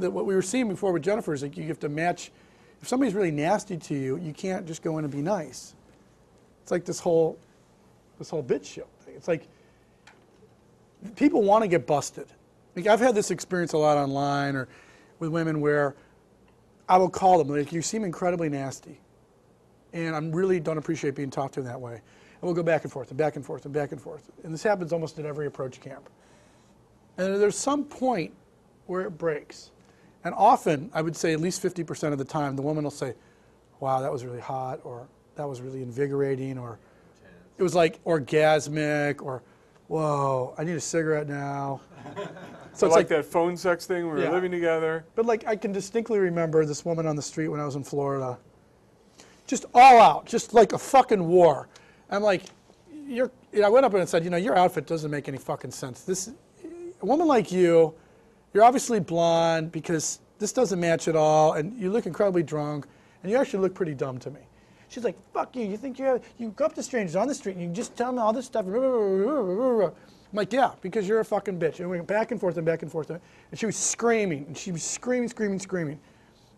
that what we were seeing before with Jennifer is like you have to match. If somebody's really nasty to you, you can't just go in and be nice. It's like this whole, this whole bitch show thing. It's like people want to get busted. Like I've had this experience a lot online or with women where I will call them like, "You seem incredibly nasty," and I really don't appreciate being talked to in that way. And we'll go back and forth and back and forth and back and forth. And this happens almost at every approach camp. And there's some point where it breaks. And often, I would say at least 50% of the time, the woman will say, wow, that was really hot, or that was really invigorating, or it was like orgasmic, or whoa, I need a cigarette now. So it's like, that phone sex thing we were Yeah. living together. But like I can distinctly remember this woman on the street when I was in Florida. Just all out, just like a fucking war. I'm like, you're, you know, I went up and said, you know, your outfit doesn't make any fucking sense. This, a woman like you, you're obviously blonde because this doesn't match at all, and you look incredibly drunk, and you actually look pretty dumb to me. She's like, fuck you. You think you have, you go up to strangers on the street and you just tell them all this stuff. I'm like, yeah, because you're a fucking bitch. And we went back and forth and back and forth. And she was screaming, and she was screaming, screaming, screaming.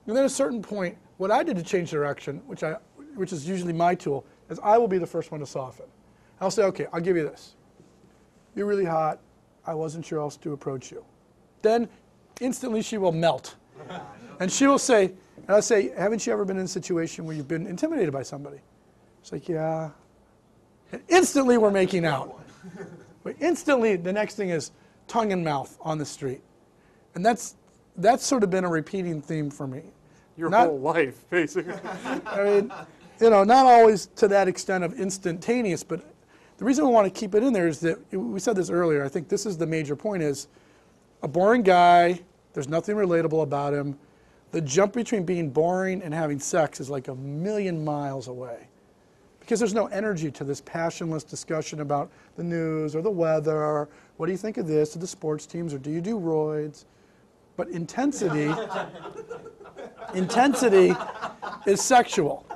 And then at a certain point, what I did to change direction, which, I, which is usually my tool, is I will be the first one to soften. I'll say, okay, I'll give you this. You're really hot. I wasn't sure else to approach you. Then instantly she will melt. And she will say, and I'll say, haven't you ever been in a situation where you've been intimidated by somebody? It's like, yeah. And instantly we're making out. But instantly the next thing is tongue and mouth on the street. And that's, that's sort of been a repeating theme for me. Your Not- whole life, basically. I mean, you know, not always to that extent of instantaneous, but the reason we want to keep it in there is that we said this earlier. I think this is the major point: is a boring guy. There's nothing relatable about him. The jump between being boring and having sex is like a million miles away, because there's no energy to this passionless discussion about the news or the weather. Or What do you think of this? Or the sports teams, or do you do roids? But intensity, intensity is sexual.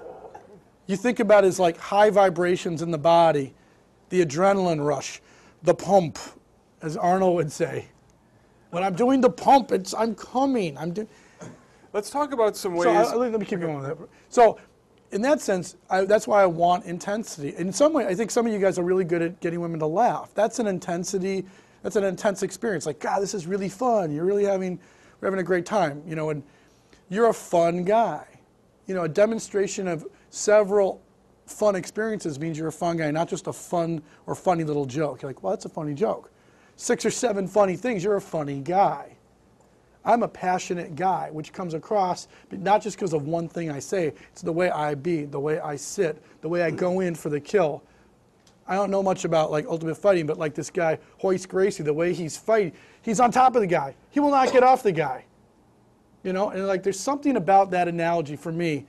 You think about it as like high vibrations in the body, the adrenaline rush, the pump, as Arnold would say. When I'm doing the pump, it's I'm coming. I'm doing. Let's talk about some ways. So I, let me keep going with that. So, in that sense, I, that's why I want intensity. In some way, I think some of you guys are really good at getting women to laugh. That's an intensity. That's an intense experience. Like, God, this is really fun. You're really having, we're having a great time. You know, and you're a fun guy. You know, a demonstration of several fun experiences means you're a fun guy, not just a fun or funny little joke. You're like, well, that's a funny joke. Six or seven funny things, you're a funny guy. I'm a passionate guy, which comes across, but not just because of one thing I say. It's the way I be, the way I sit, the way I go in for the kill. I don't know much about like ultimate fighting, but like this guy Royce Gracie, the way he's fighting, he's on top of the guy. He will not get off the guy. You know, and like there's something about that analogy for me,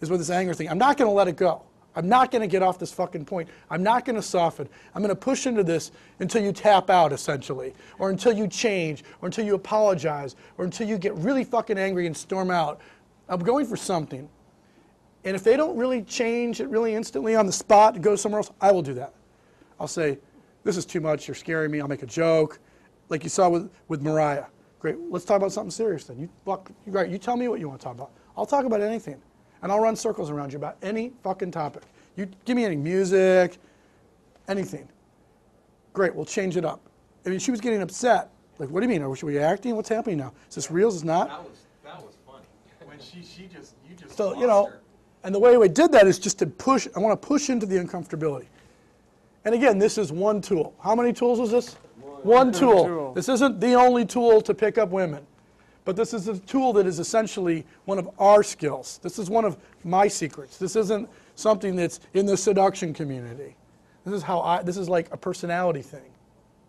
is with this anger thing. I'm not going to let it go. I'm not going to get off this fucking point. I'm not going to soften. I'm going to push into this until you tap out, essentially, or until you change, or until you apologize, or until you get really fucking angry and storm out. I'm going for something. And if they don't really change it really instantly on the spot and go somewhere else, I will do that. I'll say, this is too much, you're scaring me, I'll make a joke. Like you saw with, with Mariah. Great, let's talk about something serious then. You, fuck, you, great, you tell me what you want to talk about. I'll talk about anything. And I'll run circles around you about any fucking topic. You give me any music, anything. Great, we'll change it up. I mean, she was getting upset. Like, what do you mean? Are we acting? What's happening now? Is this real? Is this not? That was that was funny. When she she just you just So, lost you know, her. and the way we did that is just to push, I want to push into the uncomfortability. And again, this is one tool. How many tools is this? One, tool. tool. This isn't the only tool to pick up women, but this is a tool that is essentially one of our skills. This is one of my secrets. This isn't something that's in the seduction community. This is how I, this is like a personality thing.